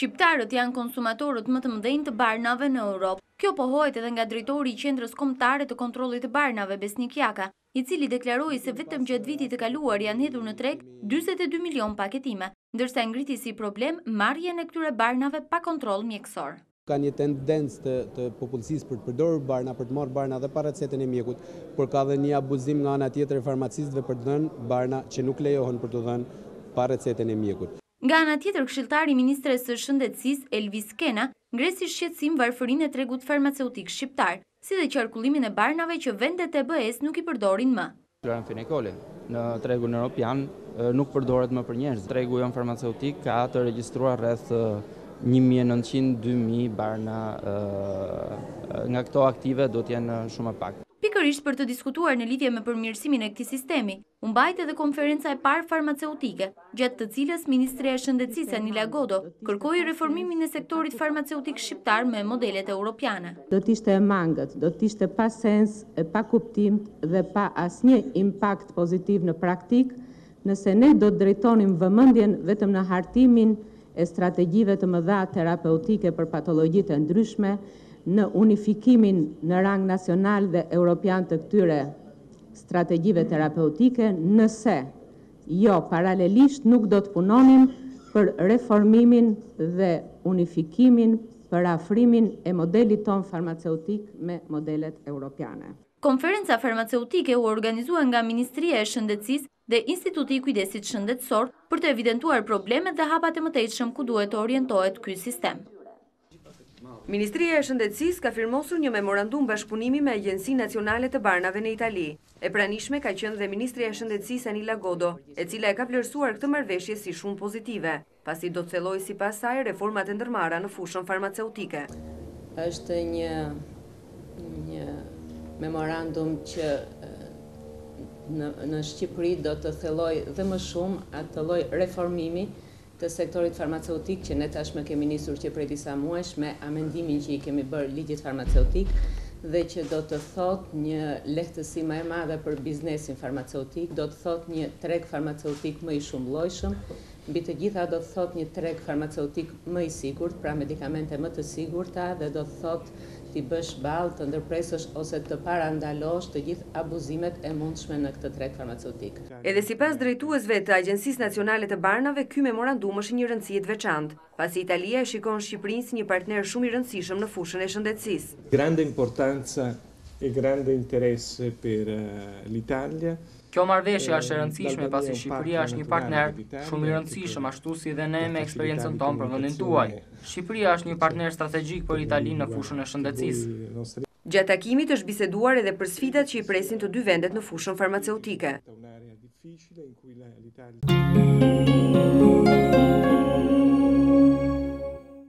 Shqiptarët janë konsumatorët më të mëdhenj të barnave në Europë. Kjo pohohet edhe nga drejtori i Qendrës Kombëtare të Kontrollit të Barnave, Besnik Jaka, i cili deklaroi se vetëm gjatë vitit të kaluar janë hedhur në treg dyzet e dy milionë paketime, ndërsa ngriti si problem marrjen e këtyre barnave pa kontroll mjekësor. Ka një tendencë të të popullsisë për të përdorur barna, për të marrë barna dhe pa recetën e mjekut, por ka dhe një abuzim nga ana tjetër e farmacistëve për të dhënë barna që nuk lejohen për t'u dhënë pa recetën e mjekut. Nga ana tjetër këshilltari i ministres së Shëndetësisë, Elvis Kena, ngre si shqetësim varfërinë e tregut farmaceutik shqiptar, si dhe qarkullimin e barnave që vendet e BE-së nuk i përdorin më. Kloramfenikoli në tregun europian nuk përdoret më për njerëzit. Tregu ynë farmaceutik ka të regjistruar rreth një mijë e nëntëqind, dy mijë barna, nga këto aktive duhet të jenë shumë më pak. Pikërisht për të diskutuar në lidhje me përmirësimin e këtij sistemi, u mbajt edhe konferenca e parë farmaceutike. gjatë të cilës Ministrja e Shëndetësisë Anila Godo kërkoi reformimin e sektorit farmaceutik shqiptar me modelet europiane. Do të ishte e mangët, do të ishte pa sens e pakuptimtë dhe pa asnjë impakt pozitiv në praktikë, nëse ne do të drejtonim vëmendjen vetëm në hartimin e strategjive të mëdha terapeutike për patologjitë e ndryshme, në unifikimin në rang nacional dhe europian të këtyre strategjive terapeutike, nëse Jo, paralelisht nuk do të punonim për reformimin dhe unifikimin, përafrimin e modelit tonë farmaceutik me modelet europiane. Konferenca farmaceutike u organizua nga Ministria e Shëndetësisë dhe Instituti i Kujdesit Shëndetësor për të evidentuar problemet dhe hapat e mëtejshëm ku duhet të orientohet ky sistem. Ministria e Shëndetësisë ka firmosur një memorandum bashkëpunimi me Agjencinë Nacionale të Barnave në Itali. E pranishme ka qenë dhe ministrja e Shëndetësisë Anila Godo, e cila e ka vlerësuar këtë marrëveshje si shumë pozitive, pasi do të thellojë sipas saj reformat e ndërmarra në fushën farmaceutike. Është një një memorandum që në në Shqipëri do të thellojë dhe më shumë atë lloj reformimi të sektorit farmaceutik që ne tashmë kemi nisur që prej disa muajsh me amendimin që i kemi bërë Ligjit Farmaceutik dhe që do të thotë një lehtësi më e madhe për biznesin farmaceutik, do të thotë një treg farmaceutik më i shumëllojshëm, mbi të gjitha do të thotë një treg farmaceutik më i sigurt, pra medikamente më të sigurta dhe do të thotë t'i bësh ballë, të ndërpresësh ose të parandalosh të gjithë abuzimet e mundshme në këtë treg farmaceutik. Edhe sipas drejtuesve të Agjencisë Nacionale të Barnave, ky memorandum është i një rëndësie të veçantë, pasi Italia e shikon Shqipërinë si një partner shumë i rëndësishëm në fushën e shëndetësisë. Grande importanza e grande interesse per l'Italia. Kjo marrëveshje është e rëndësishme pasi Shqipëria është një partner shumë i rëndësishëm ashtu si dhe ne me eksperiencën tonë për vendin tuaj. Shqipëria është një partner strategjik për Italinë në fushën e shëndetësisë. Gjatë takimit është biseduar edhe për sfidat që i presin të dy vendet në fushën farmaceutike.